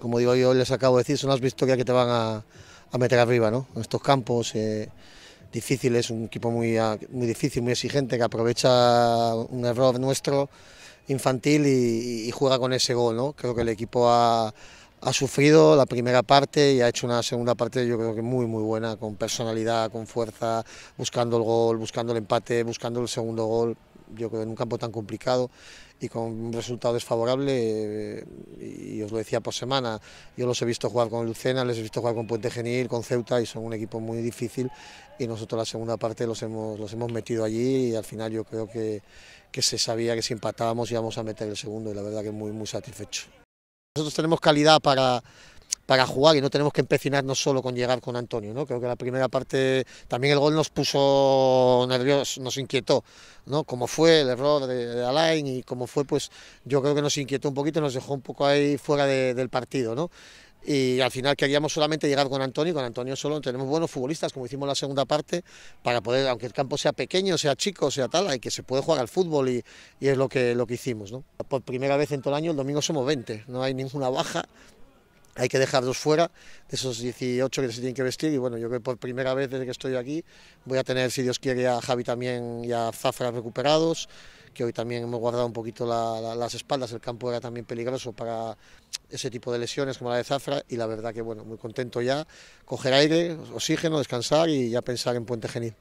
como digo yo les acabo de decir, son las victorias que te van a, a meter arriba, ¿no? En estos campos eh, difíciles, un equipo muy, muy difícil, muy exigente, que aprovecha un error nuestro infantil y, y juega con ese gol, ¿no? Creo que el equipo ha, ha sufrido la primera parte y ha hecho una segunda parte yo creo que muy muy buena, con personalidad, con fuerza, buscando el gol, buscando el empate, buscando el segundo gol, yo creo en un campo tan complicado y con un resultado desfavorable, eh, y os lo decía por semana, yo los he visto jugar con Lucena, les he visto jugar con Puente Genil, con Ceuta y son un equipo muy difícil y nosotros la segunda parte los hemos, los hemos metido allí y al final yo creo que, que se sabía que si empatábamos íbamos a meter el segundo y la verdad que muy muy satisfecho. Nosotros tenemos calidad para, para jugar y no tenemos que empecinarnos solo con llegar con Antonio, ¿no? Creo que la primera parte también el gol nos puso nerviosos, nos inquietó, ¿no? Como fue el error de, Alain y como fue, pues yo creo que nos inquietó un poquito, nos dejó un poco ahí fuera de, del partido, ¿no? y al final queríamos solamente llegar con Antonio, con Antonio solo tenemos buenos futbolistas, como hicimos la segunda parte, para poder, aunque el campo sea pequeño, sea chico, sea tal, hay que se puede jugar al fútbol y, y es lo que, lo que hicimos. ¿no? Por primera vez en todo el año, el domingo somos 20, no hay ninguna baja, hay que dejarlos fuera de esos 18 que se tienen que vestir y bueno, yo creo que por primera vez desde que estoy aquí voy a tener, si Dios quiere, a Javi también y a Zafra recuperados, que hoy también hemos guardado un poquito la, la, las espaldas, el campo era también peligroso para ese tipo de lesiones como la de Zafra y la verdad que bueno, muy contento ya, coger aire, oxígeno, descansar y ya pensar en Puente Genil.